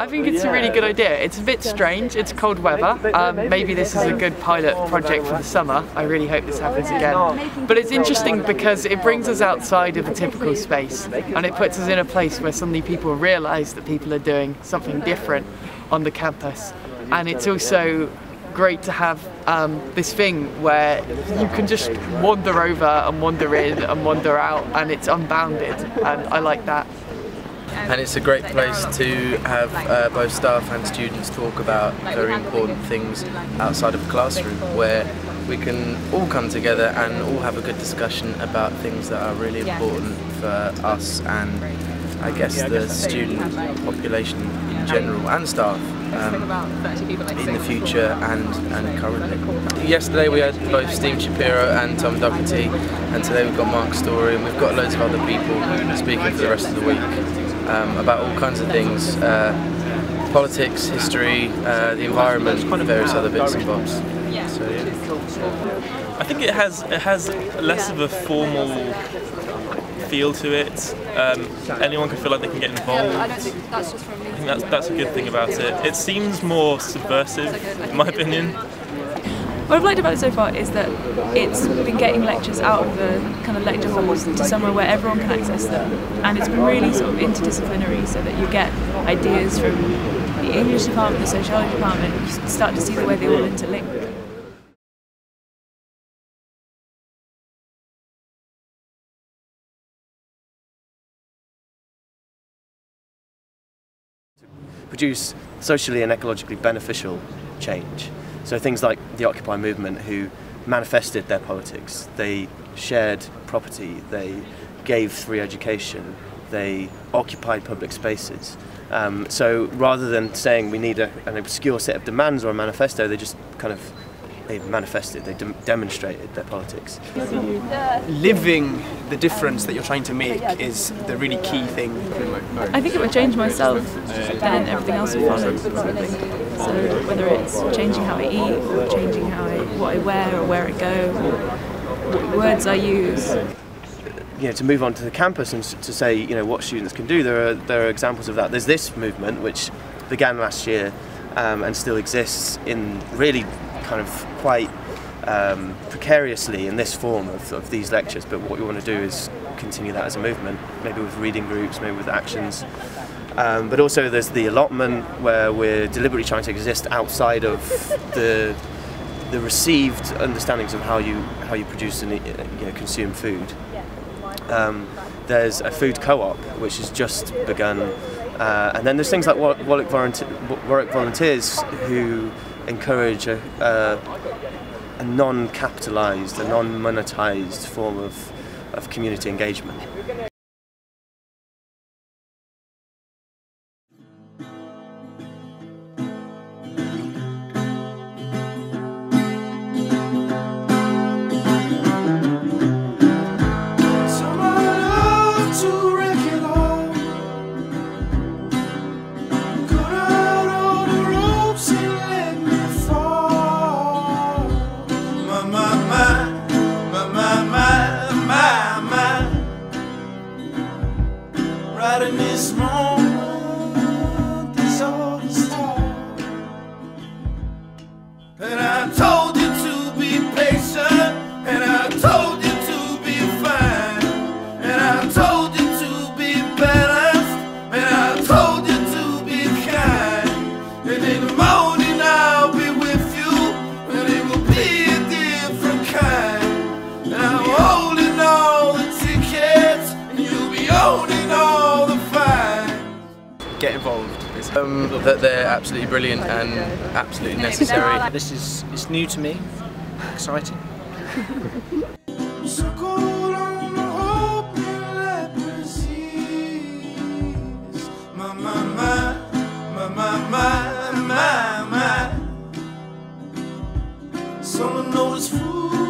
I think it's a really good idea. It's a bit strange, it's cold weather. Um, maybe this is a good pilot project for the summer. I really hope this happens again. But it's interesting because it brings us outside of a typical space and it puts us in a place where suddenly people realise that people are doing something different on the campus. And it's also great to have um, this thing where you can just wander over and wander in and wander out and it's unbounded and I like that and it's a great place to have uh, both staff and students talk about very important things outside of the classroom where we can all come together and all have a good discussion about things that are really important for us and I guess the student population in general and staff um, in the future and, and currently. Yesterday we had both Steve Shapiro and Tom Doherty and today we've got Mark Story and we've got loads of other people speaking for the rest of the week um, about all kinds of things, uh, politics, history, uh, the environment, and various other bits and bobs. So, yeah. I think it has it has less of a formal feel to it. Um, anyone can feel like they can get involved. I think that's, that's a good thing about it. It seems more subversive, in my opinion. What I've liked about it so far is that it's been getting lectures out of the kind of lecture halls to somewhere where everyone can access them, and it's been really sort of interdisciplinary, so that you get ideas from the English department, the sociology department, you start to see the way they all interlink. produce socially and ecologically beneficial change. So things like the Occupy movement who manifested their politics, they shared property, they gave free education, they occupied public spaces. Um, so rather than saying we need a, an obscure set of demands or a manifesto, they just kind of they manifested, they de demonstrated their politics. Living the difference that you're trying to make is the really key thing. I think it would change myself, then everything else would follow, probably. So whether it's changing how I eat, or changing how I, what I wear, or where I go, or what words I use you know, to move on to the campus and to say, you know, what students can do. There are there are examples of that. There's this movement which began last year um, and still exists in really kind of quite um, precariously in this form of, of these lectures, but what we want to do is continue that as a movement, maybe with reading groups, maybe with actions. Um, but also there's the allotment where we're deliberately trying to exist outside of the the received understandings of how you how you produce and you know, consume food. Um, there's a food co-op which has just begun, uh, and then there's things like Warwick, Warwick Volunteers who encourage a, a, a non-capitalised, a non-monetised form of, of community engagement. In this moment is all the start. And I told get involved. Um, that they're absolutely brilliant and absolutely necessary. This is it's new to me, exciting. Someone knows food.